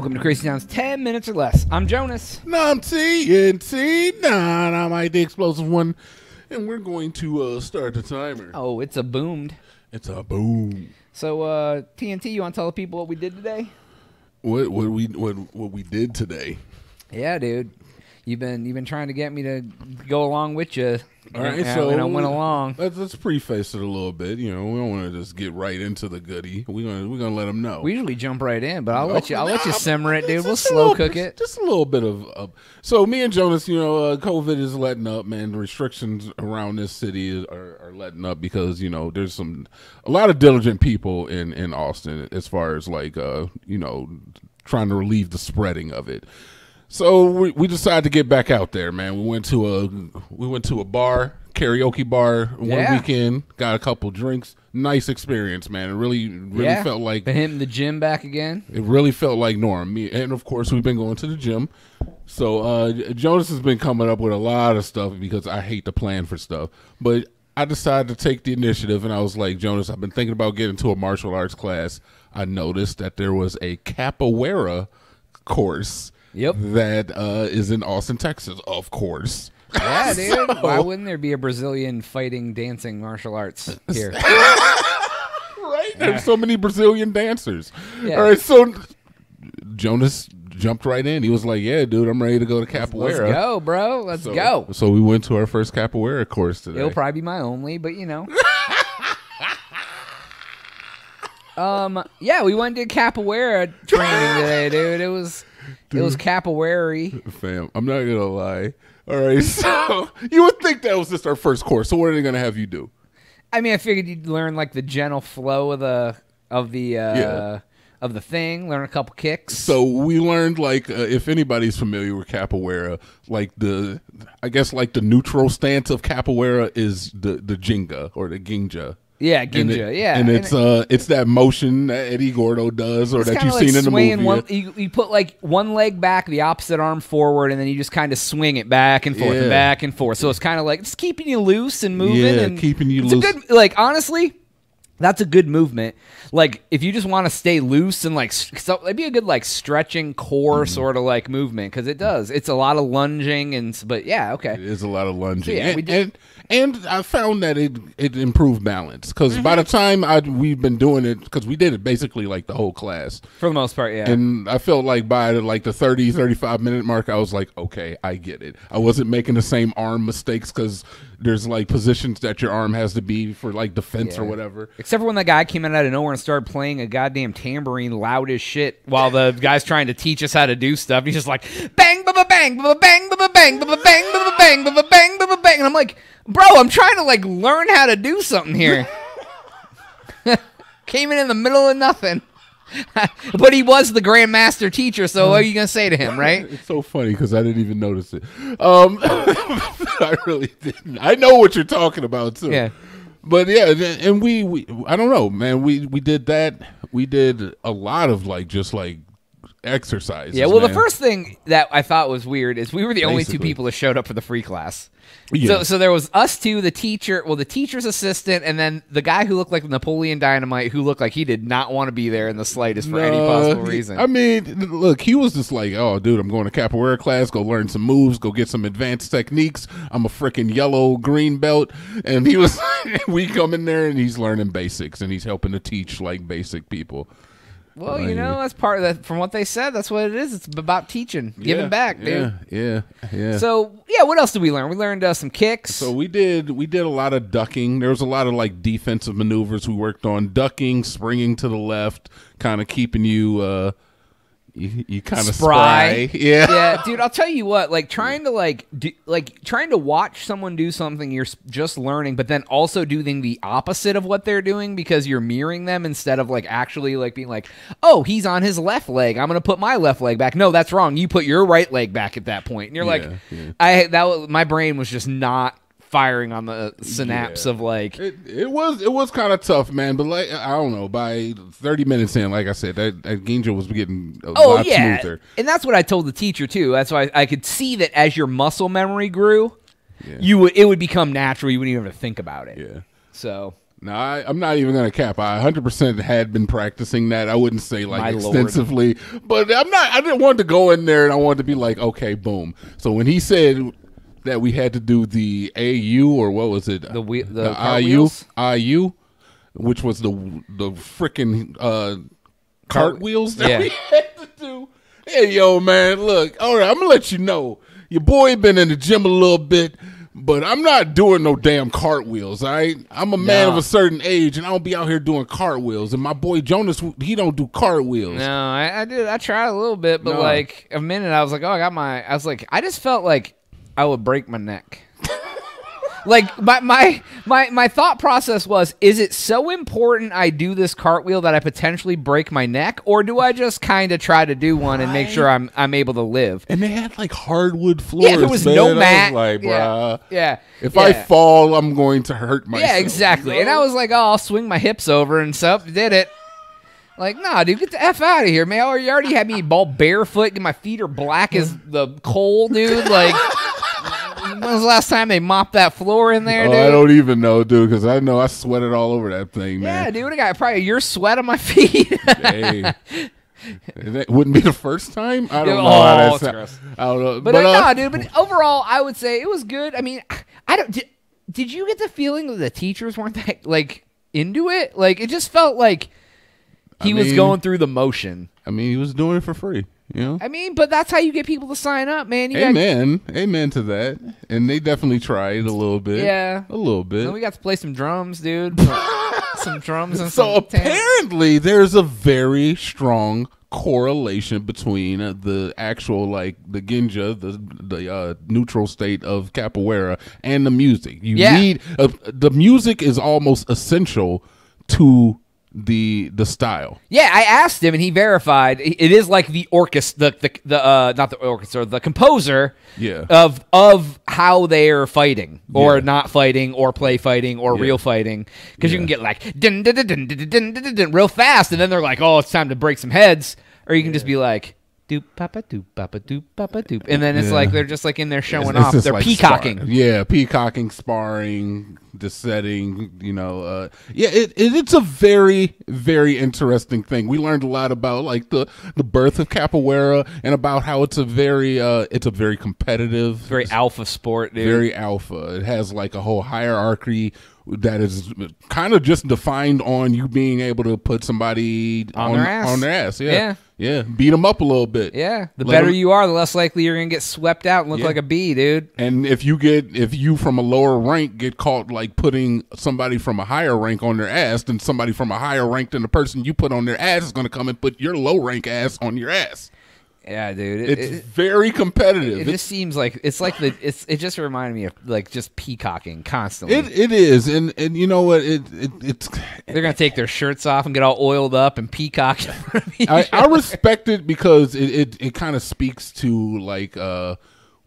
Welcome to Crazy Town's 10 Minutes or Less. I'm Jonas. No, I'm TNT. Nah, I'm I the explosive one, and we're going to uh, start the timer. Oh, it's a boomed. It's a boom. So, uh, TNT, you want to tell the people what we did today? What what we what what we did today? Yeah, dude. You've been you've been trying to get me to go along with you. All right, and, so and I went along. Let's, let's preface it a little bit. You know, we don't want to just get right into the goodie. We're gonna we're gonna let them know. We usually jump right in, but I'll No, let you I'll let you simmer it, dude. We'll slow little- cook it. Just a little bit of. Uh, so me and Jonas, you know, uh, COVID is letting up, man. The restrictions around this city are, are letting up because you know there's some a lot of diligent people in in Austin as far as like uh you know trying to relieve the spreading of it. So we, we decided to get back out there, man. We went to a we went to a bar, karaoke bar one Yeah. weekend. Got a couple drinks. Nice experience, man. It really really yeah. felt like hitting the gym back again. it really felt like Norm. Me, and of course, we've been going to the gym. So uh, Jonas has been coming up with a lot of stuff because I hate to plan for stuff. But I decided to take the initiative, and I was like, Jonas, I've been thinking about getting to a martial arts class. I noticed that there was a capoeira course. Yep. That uh, is in Austin, Texas, of course. Yeah, dude. So- Why wouldn't there be a Brazilian fighting, dancing martial arts here? right? There's so many Brazilian dancers. Yeah. All right, so Jonas jumped right in. He was like, "Yeah, dude, I'm ready to go to capoeira." Let's go, bro. Let's So, go. So we went to our first capoeira course today. It'll probably be my only, but you know. um. Yeah, we went to capoeira training today, dude. It was it was capoeira. Fam, I'm not gonna lie. All right, so you would think that was just our first course. So what are they gonna have you do? I mean, I figured you'd learn like the gentle flow of the of the uh, Yeah. of the thing. Learn a couple kicks. So we learned like uh, if anybody's familiar with capoeira, like the I guess like the neutral stance of capoeira is the the jinga or the ginja. Yeah, And ginja. it- yeah, and it's uh it's that motion that Eddie Gordo does or that you've like seen in the movie. One, you, you put like one leg back, the opposite arm forward, and then you just kind of swing it back and forth Yeah. and back and forth. So it's kind of like it's keeping you loose and moving. Yeah, and keeping you it's loose. A good, like honestly, that's a good movement. Like if you just want to stay loose and like, so it'd be a good like stretching core Mm-hmm. sort of like movement because it does. It's a lot of lunging and but yeah, okay. It is a lot of lunging. So, yeah, and, and and I found that it it improved balance because by Mm-hmm. the time I we've been doing it because we did it basically like the whole class. For the most part, yeah. And I felt like by the, like the 30, 35 minute mark, I was like, okay, I get it. I wasn't making the same arm mistakes because there's like positions that your arm has to be for like defense or Yeah. whatever. Except for when that guy came out of nowhere and started playing a goddamn tambourine loud as shit while the guy's trying to teach us how to do stuff. He's just like bang, ba ba bang, ba ba bang, ba ba bang, ba ba bang, ba ba bang, ba ba bang, ba ba bang, and I'm like, bro, I'm trying to like learn how to do something here. Came in in the middle of nothing. but he was the grandmaster teacher, so what are you gonna say to him, right? It's so funny because I didn't even notice it. Um, I really didn't. I know what you're talking about too. Yeah. But yeah, and we, we I don't know, man. We we did that. We did a lot of like just like exercises. Yeah, well, the first thing that I thought was weird is we were the only two people that showed up for the free class. Yeah. So, so there was us two, the teacher, well, the teacher's assistant, and then the guy who looked like Napoleon Dynamite, who looked like he did not want to be there in the slightest for any Uh, possible reason. I mean, look, he was just like, "Oh, dude, I'm going to capoeira class. Go learn some moves. Go get some advanced techniques. I'm a freaking yellow green belt." And he was, we come in there and he's learning basics and he's helping to teach like basic people. Well, you know, that's part of that. From what they said, that's what it is. It's about teaching, giving back, dude. Yeah, yeah, yeah. So, yeah, what else did we learn? We learned uh, some kicks. So we did we did a lot of ducking. There was a lot of like defensive maneuvers we worked on, ducking, springing to the left, kind of keeping you uh you, you kind of Spry. spry. Yeah. yeah, dude. I'll tell you what. Like trying to like do, like trying to watch someone do something you're just learning, but then also doing the opposite of what they're doing because you're mirroring them instead of like actually like being like, oh, he's on his left leg. I'm gonna put my left leg back. No, that's wrong. You put your right leg back at that point, and you're like, Yeah, yeah. I that my brain was just not firing on the synapse Yeah. of like. It, it was it was kind of tough, man. But like I don't know, by thirty minutes in, like I said, that, that Ginja was getting a Oh lot yeah, smoother. and that's what I told the teacher too. That's why I, could see that as your muscle memory grew, Yeah. you would it would become natural. You wouldn't even have to think about it. Yeah. So No, I, I'm not even gonna cap. I 100 percent had been practicing that. I wouldn't say like My Lord. extensively, but I'm not. I didn't want to go in there and I wanted to be like, okay, boom. So when he said that we had to do the AU or what was it? The whe- the IU? IU, which was the the freaking uh, cartwheels that Yeah. we had to do. Hey, yo, man, look. All right, I'm gonna let you know. Your boy been in the gym a little bit, but I'm not doing no damn cartwheels. All right, I'm a man No. of a certain age, and I don't be out here doing cartwheels. And my boy Jonas, he don't do cartwheels. No, I, I did. I tried a little bit, but No. like a minute, I was like, oh, I got my. I was like, I just felt like I would break my neck. like my my my my thought process was: Is it so important I do this cartwheel that I potentially break my neck, or do I just kind of try to do one and make sure I'm I'm able to live? And they had like hardwood floors. Yeah, there was man. No mat. like, yeah, bruh, yeah. if yeah. I fall, I'm going to hurt myself. Yeah, exactly. And I was like, oh, I'll swing my hips over and stuff. Did it. Like, nah, dude, get the F out of here, man. Or you already had me ball barefoot. And my feet are black as the coal, dude. Like, when was the last time they mopped that floor in there, Oh, dude? I don't even know, dude, because I know I sweated all over that thing, man. yeah, dude, I got probably your sweat on my feet. Hey. That wouldn't be the first time. I don't know. how oh, that gross. I don't know. but But, uh, nah, dude. But overall, I would say it was good. I mean, I don't. Did, did you get the feeling that the teachers weren't that like into it? Like, it just felt like he I was going through the motion. I mean, he was doing it for free. You know. I mean, but that's how you get people to sign up, man. You got, Amen. Amen to that. And they definitely tried a little bit. Yeah. A little bit. And we got to play some drums, dude. some drums and so some tam- apparently there's a very strong correlation between uh, the actual like the ginja the the uh, neutral state of capoeira and the music you Yeah. need uh, the music is almost essential to the the style Yeah, I asked him, and he verified it is like the orchestra, the the, the uh, not the orchestra, the composer, Yeah. of of how they are fighting or Yeah. not fighting or play fighting or Yeah. real fighting, because you can get like dun, dun, dun, dun, dun, dun, dun, dun, real fast, and then they're like, oh, it's time to break some heads, or you can just be like. Doop papa doop papa doop papa doop, and then it's Yeah. like they're just like in there showing It's- off. They're like peacocking. spar- yeah, peacocking, sparring, the setting. You know, uh, yeah, it, it it's a very very interesting thing. We learned a lot about like the the birth of capoeira and about how it's a very uh, it's a very competitive, Very alpha sport, dude. very alpha. It has like a whole hierarchy that is kind of just defined on you being able to put somebody On their ass. on their ass. Yeah, Yeah. Yeah, beat them up a little bit. Yeah, the Let better 'em- you are, the less likely you're gonna get swept out and look Yeah. like a bee, dude. And if you get if you from a lower rank get caught like putting somebody from a higher rank on their ass, then somebody from a higher rank than the person you put on their ass is going to come and put your low rank ass on your ass. Yeah, dude. It, It's it, very competitive. it It's- just seems like it's like the it's it just reminded me of like just peacocking constantly. it it is, and and you know what? It, it it's They're gonna take their shirts off and get all oiled up and peacock. in front of each I, I respect it because it it, it kind of speaks to like uh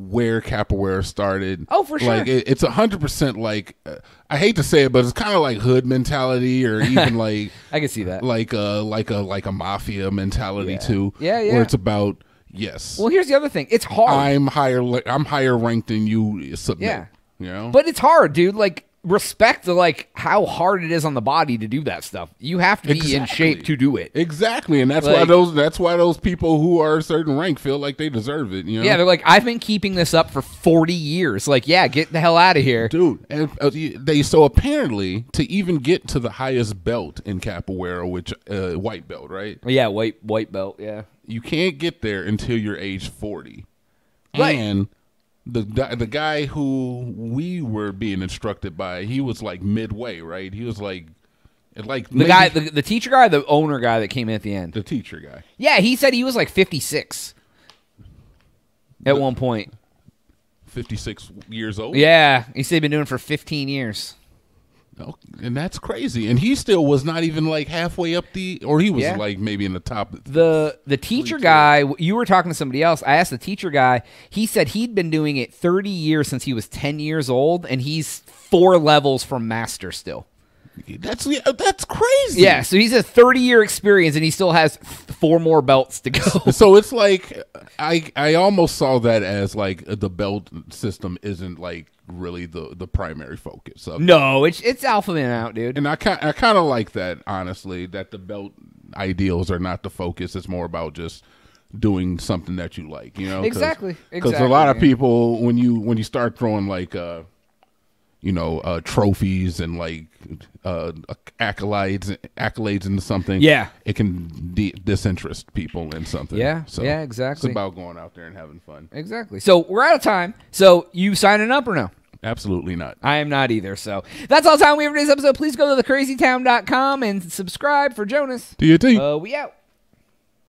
where capoeira started. Oh, for sure. Like it, it's a hundred percent like uh, I hate to say it, but it's kind of like hood mentality, or even like I can see that. like a like a like a mafia mentality Yeah. too. Yeah, yeah. Where it's about yes, Well, here's the other thing. It's hard, I'm higher I'm higher ranked than you. Submit. Yeah. you know. but it's hard, dude. Like respect the like how hard it is on the body to do that stuff. You have to be in shape to do it. exactly, and that's why those that's why those people who are a certain rank feel like they deserve it. You know. Yeah, they're like, I've been keeping this up for 40 years. Like, yeah, get the hell out of here. dude and uh, they so apparently to even get to the highest belt in capoeira which uh, white belt right Yeah, white white belt. Yeah. you can't get there until you're age 40 Right. and the the guy who we were being instructed by he was like midway right he was like like The guy, the, the teacher guy, the owner guy that came in at the end. the teacher guy Yeah, he said he was like 56 at one point. 56 years old Yeah, he said he'd been doing it for 15 years. And that's crazy and he still was not even like halfway up the or he was Yeah. like maybe in the top The the teacher guy, you were talking to somebody else. I asked the teacher guy. He said he'd been doing it 30 years since he was 10 years old, and he's four levels from master still. That's that's crazy Yeah, so he's a 30 year experience, and he still has four more belts to go. so it's like I I almost saw that as like the belt system isn't like really the the primary focus of. No, it's it's alpha man out, dude. And I kind I kind of like that honestly that the belt ideals are not the focus. It's more about just doing something that you like, you know? Cause, Exactly, Because a lot of people when you when you start throwing like uh you know uh trophies and like uh accolades accolades into something Yeah. it can de- disinterest people in something Yeah, so yeah, exactly. it's about going out there and having fun Exactly. So we're out of time. So you signing up or no? absolutely not I am not either. So that's all the time we have for today's episode. Please go to thecrazytown.com and subscribe for Jonas. do you think Uh, we out.